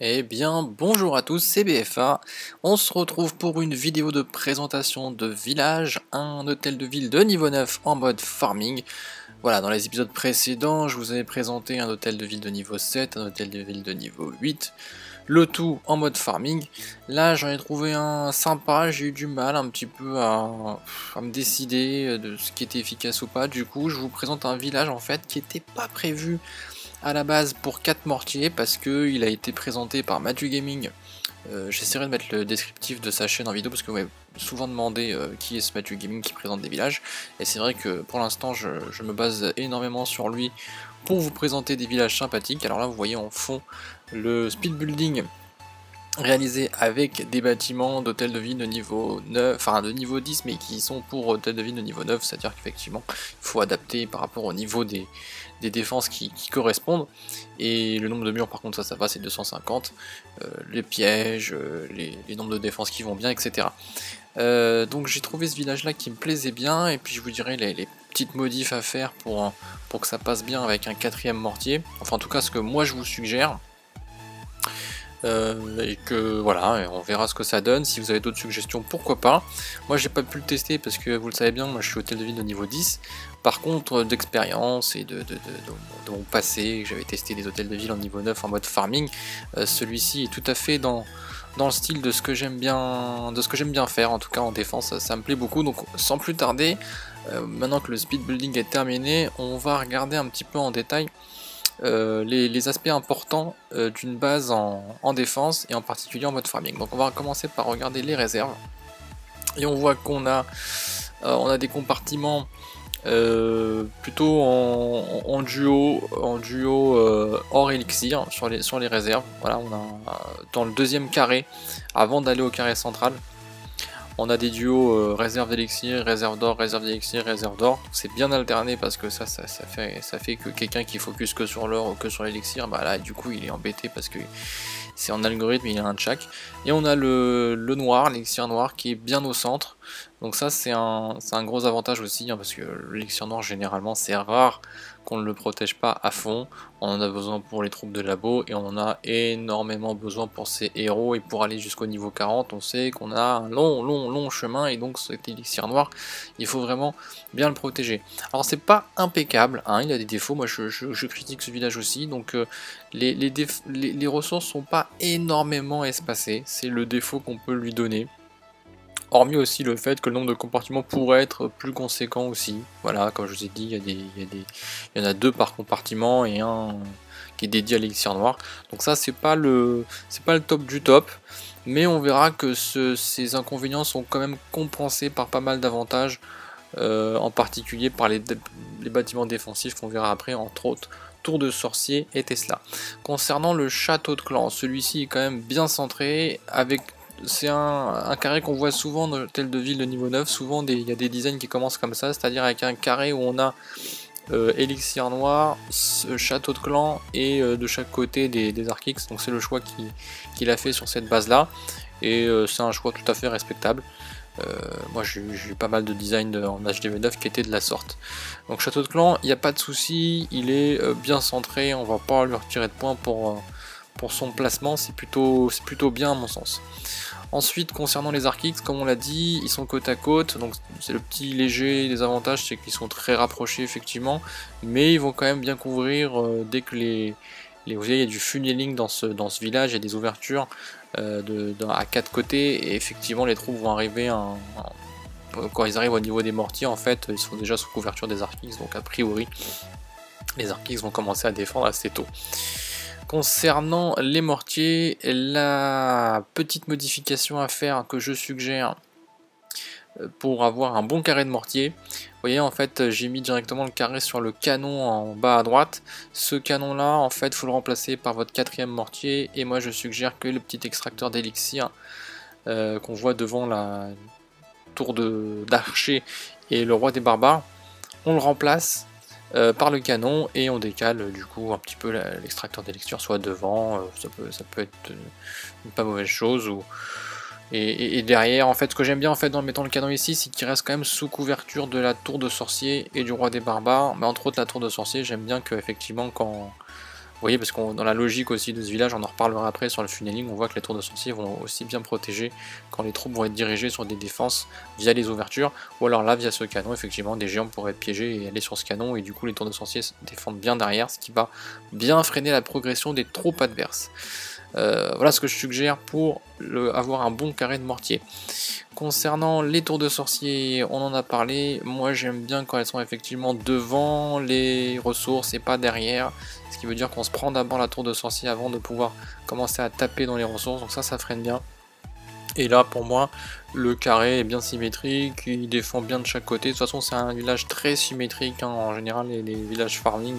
Eh bien, bonjour à tous, c'est BFA. On se retrouve pour une vidéo de présentation de village, un hôtel de ville de niveau 9 en mode farming. Voilà, dans les épisodes précédents, je vous avais présenté un hôtel de ville de niveau 7, un hôtel de ville de niveau 8, le tout en mode farming. Là, j'en ai trouvé un sympa, j'ai eu du mal un petit peu à, me décider de ce qui était efficace ou pas. Du coup, je vous présente un village en fait qui n'était pas prévu à la base pour 4 mortiers parce qu'il a été présenté par Matthew Gaming. Euh, j'essaierai de mettre le descriptif de sa chaîne en vidéo parce que vous m'avez souvent demandé euh, qui est ce Matthew Gaming qui présente des villages. Et c'est vrai que pour l'instant je, me base énormément sur lui pour vous présenter des villages sympathiques. Alors là vous voyez en fond le speed building réalisé avec des bâtiments d'hôtel de ville de niveau 9, enfin de niveau 10 mais qui sont pour hôtel de ville de niveau 9, c'est-à-dire qu'effectivement il faut adapter par rapport au niveau des, des défenses qui, correspondent et le nombre de murs par contre ça ça va c'est 250, euh, les pièges, euh, les, nombres de défenses qui vont bien etc. Euh, donc j'ai trouvé ce village là qui me plaisait bien et puis je vous dirai les, les petites modifs à faire pour, pour que ça passe bien avec un quatrième mortier, enfin en tout cas ce que moi je vous suggère. Euh, et que voilà, on verra ce que ça donne. Si vous avez d'autres suggestions, pourquoi pas. Moi, j'ai pas pu le tester parce que vous le savez bien, moi je suis hôtel de ville de niveau 10. Par contre, d'expérience et de, mon passé, j'avais testé des hôtels de ville en niveau 9 en mode farming. Euh, celui-ci est tout à fait dans, le style de ce que j'aime bien, de ce que j'aime bien faire. En tout cas, en défense, ça, me plaît beaucoup. Donc, sans plus tarder, euh, maintenant que le speed building est terminé, on va regarder un petit peu en détail euh, les, aspects importants euh, d'une base en, défense et en particulier en mode farming. Donc on va commencer par regarder les réserves. Et on voit qu'on a, euh, on a des compartiments plutôt en, duo, en duo hors élixir sur les, sur les réserves. Voilà, on a dans le deuxième carré, avant d'aller au carré central, on a des duos euh, réserve d'élixir, réserve d'or, réserve d'élixir, réserve d'or. C'est bien alterné parce que ça, fait, ça fait que quelqu'un qui focus que sur l'or ou que sur l'élixir, bah là du coup il est embêté parce que c'est en algorithme, il y a un de chaque. Et on a le, noir, l'élixir noir qui est bien au centre. Donc ça c'est un, un, gros avantage aussi hein, parce que l'élixir noir généralement c'est rare qu'on ne le protège pas à fond. On en a besoin pour les troupes de labo et on en a énormément besoin pour ces héros et pour aller jusqu'au niveau 40 on sait qu'on a un long long long chemin et donc cet élixir noir il faut vraiment bien le protéger. Alors c'est pas impeccable, hein, il a des défauts, moi je, critique ce village aussi donc euh, les, les, les, les ressources sont pas énormément espacées, c'est le défaut qu'on peut lui donner. Hormis aussi le fait que le nombre de compartiments pourrait être plus conséquent aussi. Voilà, comme je vous ai dit, il y, a en a deux par compartiment et un qui est dédié à l'élixir noir. Donc ça, c'est pas le, pas le top du top. Mais on verra que ces inconvénients sont quand même compensés par pas mal d'avantages, euh, en particulier par les, les bâtiments défensifs qu'on verra après, entre autres Tour de Sorcier et Tesla. Concernant le château de clan, celui-ci est quand même bien centré, avec c'est un, carré qu'on voit souvent dans tel de ville de niveau 9. Souvent, il y a des designs qui commencent comme ça, c'est-à-dire avec un carré où on a euh, élixir noir, château de clan et euh, de chaque côté des, des Archix. Donc c'est le choix qu'il a fait sur cette base-là. Et euh, c'est un choix tout à fait respectable. moi j'ai eu pas mal de designs en HDV9 qui étaient de la sorte. Donc château de clan, il n'y a pas de souci, il est bien centré, on va pas lui retirer de points pour, pour son placement, c'est plutôt, bien à mon sens. Ensuite, concernant les Arkix, comme on l'a dit, ils sont côte à côte, donc c'est le petit léger des avantages, c'est qu'ils sont très rapprochés effectivement, mais ils vont quand même bien couvrir euh, dès que les. Vous voyez, il y a du funneling dans ce, village, il y a des ouvertures euh, à quatre côtés, et effectivement les troupes vont arriver quand ils arrivent au niveau des mortiers, en fait, ils sont déjà sous couverture des Arkix, donc a priori, les Arkix vont commencer à défendre assez tôt. Concernant les mortiers, la petite modification à faire que je suggère euh, pour avoir un bon carré de mortier. Vous voyez en fait j'ai mis directement le carré sur le canon en bas à droite. Ce canon là en fait faut le remplacer par votre quatrième mortier et moi je suggère que le petit extracteur d'élixir euh, qu'on voit devant la tour d'archer et le roi des barbares, on le remplace euh, par le canon et on décale euh, du coup un petit peu l'extracteur d'électure soit devant, euh, ça, peut, ça peut être une pas mauvaise chose ou et, derrière en fait ce que j'aime bien en fait en mettant le canon ici c'est qu'il reste quand même sous couverture de la tour de sorcier et du roi des barbares mais entre autres la tour de sorcier j'aime bien que effectivement quand voyez, parce que dans la logique aussi de ce village, on en reparlera après sur le funneling, on voit que les tours de sorciers vont aussi bien protéger quand les troupes vont être dirigées sur des défenses via les ouvertures, ou alors là, via ce canon, effectivement, des géants pourraient être piégés et aller sur ce canon, et du coup, les tours de sorciers défendent bien derrière, ce qui va bien freiner la progression des troupes adverses. Euh, voilà ce que je suggère pour avoir un bon carré de mortier. Concernant les tours de sorcier, on en a parlé. Moi j'aime bien quand elles sont effectivement devant les ressources et pas derrière. Ce qui veut dire qu'on se prend d'abord la tour de sorcier avant de pouvoir commencer à taper dans les ressources. Donc ça, ça freine bien. Et là, pour moi, le carré est bien symétrique, il défend bien de chaque côté. De toute façon, c'est un village très symétrique. Hein. En général, les, villages farming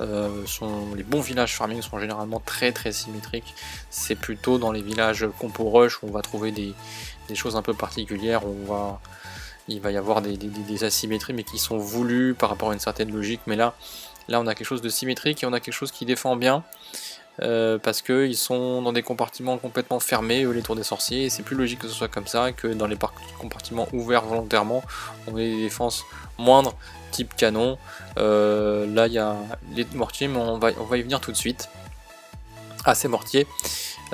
euh, sont. Les bons villages farming sont généralement très très symétriques. C'est plutôt dans les villages compo rush où on va trouver des, choses un peu particulières. Où on va, il va y avoir des, des, asymétries, mais qui sont voulues par rapport à une certaine logique. Mais là, là, on a quelque chose de symétrique et on a quelque chose qui défend bien. Euh, parce qu'ils sont dans des compartiments complètement fermés, les tours des sorciers, et c'est plus logique que ce soit comme ça que dans les compartiments ouverts volontairement, on ait des défenses moindres, type canon. Euh, là il y a les mortiers, mais on va, y venir tout de suite. Ah ces mortiers.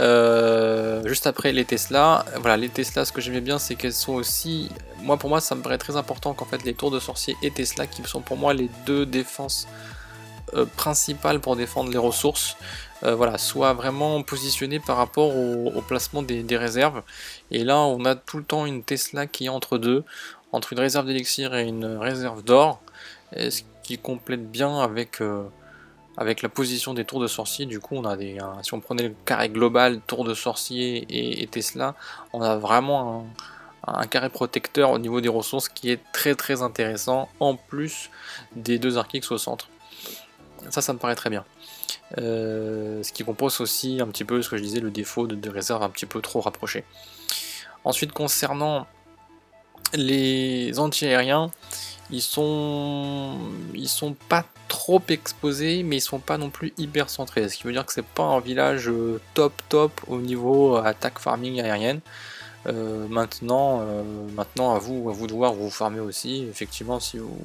Euh, juste après les Tesla, voilà les Tesla ce que j'aimais bien c'est qu'elles sont aussi, moi pour moi ça me paraît très important qu'en fait les tours de sorciers et Tesla qui sont pour moi les deux défenses principales pour défendre les ressources euh, voilà, soit vraiment positionné par rapport au, placement des, réserves. Et là, on a tout le temps une Tesla qui est entre deux, entre une réserve d'élixir et une réserve d'or, ce qui complète bien avec, euh, avec la position des tours de sorcier. Du coup, on a des, si on prenait le carré global, tour de sorcier et, Tesla, on a vraiment un, carré protecteur au niveau des ressources qui est très très intéressant, en plus des deux Arkix au centre. Ça, ça me paraît très bien. Euh, ce qui compose aussi un petit peu ce que je disais, le défaut de, réserve un petit peu trop rapprochées. Ensuite, concernant les anti-aériens, ils sont, ils sont pas trop exposés, mais ils sont pas non plus hyper centrés. Ce qui veut dire que c'est pas un village euh, top top au niveau attaque farming aérienne. Euh, maintenant, maintenant à vous, à vous de voir, vous farmez aussi. Effectivement, si vous,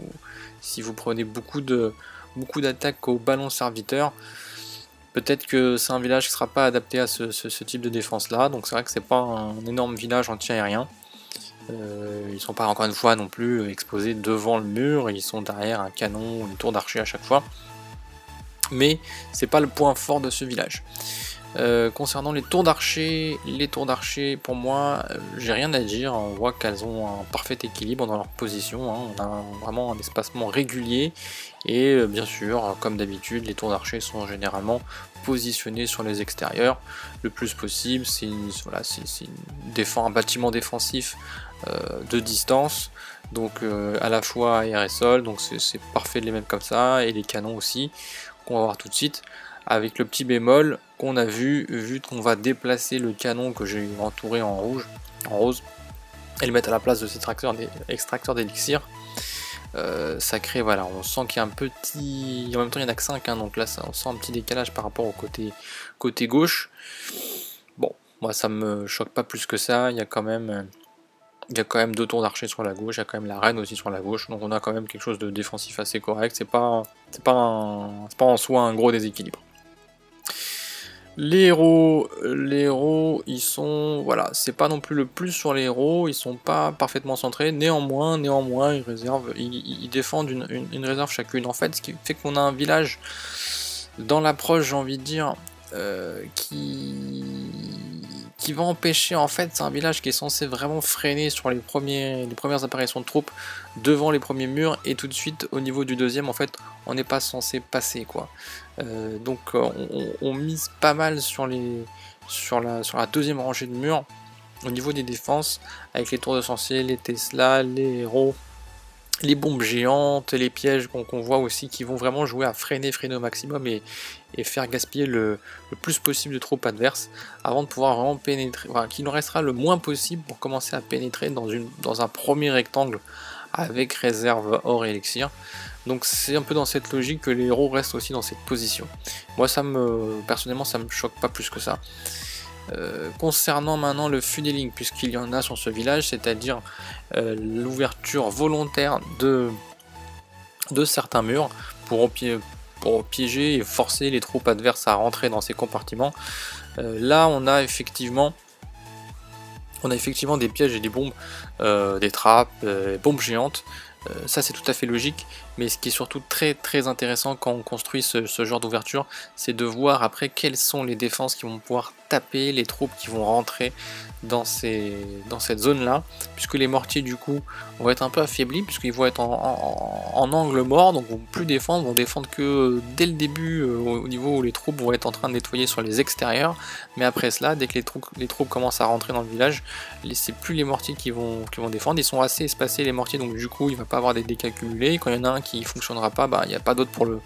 si vous prenez beaucoup de beaucoup d'attaques au ballon serviteur, Peut-être que c'est un village qui ne sera pas adapté à ce, type de défense là, donc c'est vrai que c'est pas un énorme village anti-aérien. Euh, ils sont pas encore une fois non plus exposés devant le mur, ils sont derrière un canon une tour d'archer à chaque fois. Mais c'est pas le point fort de ce village. Euh, concernant les tours d'archer, les tours d'archer, pour moi, euh, j'ai rien à dire. On voit qu'elles ont un parfait équilibre dans leur position. Hein. On a vraiment un espacement régulier. Et euh, bien sûr, comme d'habitude, les tours d'archer sont généralement positionnés sur les extérieurs le plus possible. C'est un bâtiment défensif de distance. Donc à la fois air et sol. Donc c'est parfait de les mettre comme ça. Et les canons aussi, qu'on va voir tout de suite avec le petit bémol qu'on a vu, vu qu'on va déplacer le canon que j'ai entouré en rouge, en rose, et le mettre à la place de cet extracteur d'élixir. Euh, ça crée, voilà, on sent qu'il y a un petit... En même temps, il n'y en a que 5, hein, donc là, ça, on sent un petit décalage par rapport au côté, gauche. Bon, moi, ça me choque pas plus que ça. Il y a quand même... Il y a quand même deux tours d'archer sur la gauche, il y a quand même la reine aussi sur la gauche, donc on a quand même quelque chose de défensif assez correct. C'est pas, pas, pas en soi un gros déséquilibre. Les héros, les héros, ils sont, voilà, c'est pas non plus le plus sur les héros, ils sont pas parfaitement centrés, néanmoins, néanmoins, ils réservent, ils, défendent une, réserve chacune. En fait, ce qui fait qu'on a un village dans l'approche, j'ai envie de dire, euh, qui qui va empêcher, en fait, c'est un village qui est censé vraiment freiner sur les, premières apparitions de troupes devant les premiers murs, et tout de suite, au niveau du deuxième, en fait, on n'est pas censé passer, quoi. Euh, donc, euh, on, mise pas mal sur, les, sur, la, sur la deuxième rangée de murs, au niveau des défenses, avec les tours de sorciers, les Tesla, les héros, les bombes géantes, les pièges qu'on voit aussi qui vont vraiment jouer à freiner, freiner au maximum et, faire gaspiller le, plus possible de troupes adverses avant de pouvoir vraiment pénétrer, enfin, qu'il nous restera le moins possible pour commencer à pénétrer dans, un premier rectangle avec réserve or et élixir. Donc c'est un peu dans cette logique que les héros restent aussi dans cette position. Moi ça me personnellement ça me choque pas plus que ça. Euh, concernant maintenant le funneling, puisqu'il y en a sur ce village, c'est-à-dire euh, l'ouverture volontaire de, certains murs pour, piéger et forcer les troupes adverses à rentrer dans ces compartiments. là, on a effectivement on a effectivement des pièges et des bombes, des trappes, bombes géantes. ça c'est tout à fait logique, mais ce qui est surtout très très intéressant quand on construit ce, genre d'ouverture, c'est de voir après quelles sont les défenses qui vont pouvoir taper les troupes qui vont rentrer dans, ces, dans cette zone là, puisque les mortiers du coup vont être un peu affaiblis, puisqu'ils vont être en, angle mort, donc vont plus défendre, vont défendre que dès le début euh, au niveau où les troupes vont être en train de nettoyer sur les extérieurs, mais après cela, dès que les troupes, les troupes commencent à rentrer dans le village, c'est plus les mortiers qui vont, qui vont défendre, ils sont assez espacés les mortiers, donc du coup il va pas avoir des dégâts cumulés, quand il y en a un qui fonctionnera pas, bah, il n'y a pas d'autre pour le,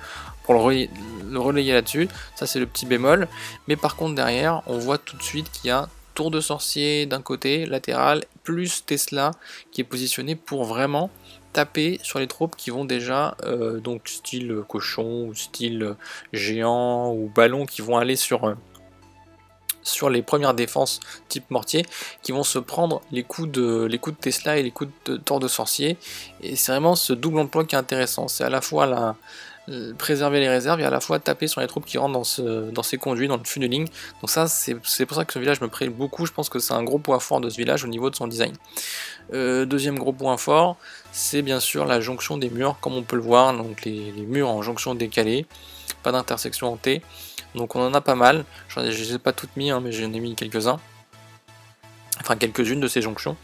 pour le relayer, là-dessus. Ça, c'est le petit bémol. Mais par contre, derrière, on voit tout de suite qu'il y a tour de sorcier d'un côté, latéral, plus Tesla qui est positionné pour vraiment taper sur les troupes qui vont déjà, euh, donc style cochon, ou style géant, ou ballon, qui vont aller sur, euh, sur les premières défenses type mortier, qui vont se prendre les coups de, les coups de Tesla et les coups de tour de sorcier. Et c'est vraiment ce double emploi qui est intéressant. C'est à la fois euh, préserver les réserves et à la fois taper sur les troupes qui rentrent dans, ce, dans ces conduits, dans le funneling. Donc ça, c'est pour ça que ce village me plaît beaucoup. Je pense que c'est un gros point fort de ce village au niveau de son design. Euh, deuxième gros point fort, c'est bien sûr la jonction des murs, comme on peut le voir. Donc les, murs en jonction décalée, pas d'intersection en T. Donc on en a pas mal. Je ne les ai pas toutes mis, hein, mais j'en ai mis quelques-uns. Enfin quelques-unes de ces jonctions.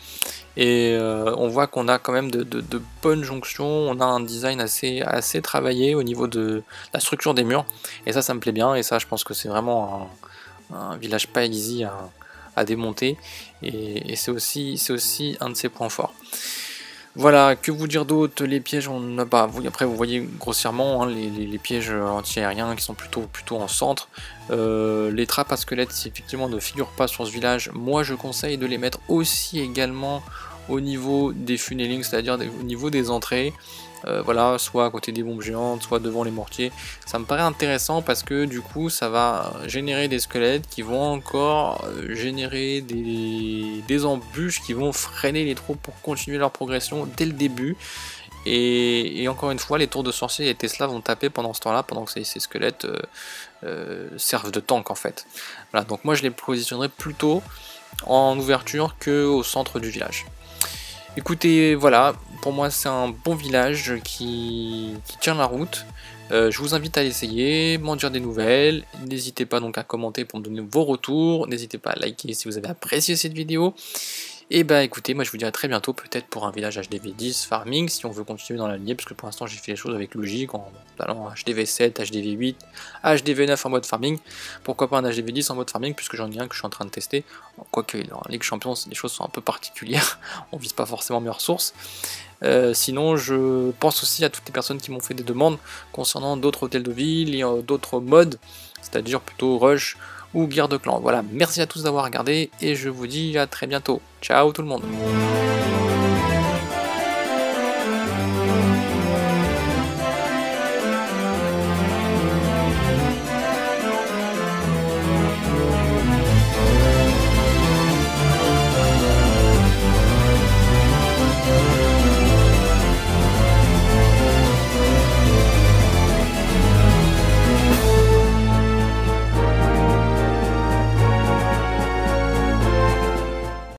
Et euh, on voit qu'on a quand même de, bonnes jonctions, on a un design assez, travaillé au niveau de la structure des murs. Et ça, ça me plaît bien, et ça, je pense que c'est vraiment un, village pas easy à, démonter. Et, c'est aussi un de ses points forts. Voilà, que vous dire d'autre? Les pièges, on a pas. Après, vous voyez grossièrement hein, les, pièges anti-aériens qui sont plutôt, plutôt en centre. Euh, les trappes à squelettes, si effectivement ne figurent pas sur ce village, moi je conseille de les mettre aussi également au niveau des funnelings, c'est-à-dire au niveau des entrées. Euh, voilà, soit à côté des bombes géantes, soit devant les mortiers. Ça me paraît intéressant parce que du coup, ça va générer des squelettes qui vont encore euh, générer des, embûches qui vont freiner les troupes pour continuer leur progression dès le début. Et, encore une fois, les tours de sorciers et Tesla vont taper pendant ce temps-là, pendant que ces, squelettes euh, servent de tank en fait. Voilà, donc moi je les positionnerai plutôt en ouverture que au centre du village. Écoutez, voilà, pour moi c'est un bon village qui, tient la route. Euh, je vous invite à l'essayer, m'en dire des nouvelles. N'hésitez pas donc à commenter pour me donner vos retours. N'hésitez pas à liker si vous avez apprécié cette vidéo. Et bah écoutez, moi je vous dis à très bientôt, peut-être pour un village HDV10 farming, si on veut continuer dans la lignée, parce que pour l'instant j'ai fait les choses avec logique, en allant HDV7, HDV8, HDV9 en mode farming. Pourquoi pas un HDV10 en mode farming, puisque j'en ai un que je suis en train de tester. Quoique dans Ligue Champions, les choses sont un peu particulières, on vise pas forcément mes ressources. Euh, sinon, je pense aussi à toutes les personnes qui m'ont fait des demandes concernant d'autres hôtels de ville et euh, d'autres modes, c'est-à-dire plutôt rush ou guerre de clan. Voilà, merci à tous d'avoir regardé et je vous dis à très bientôt. Ciao tout le monde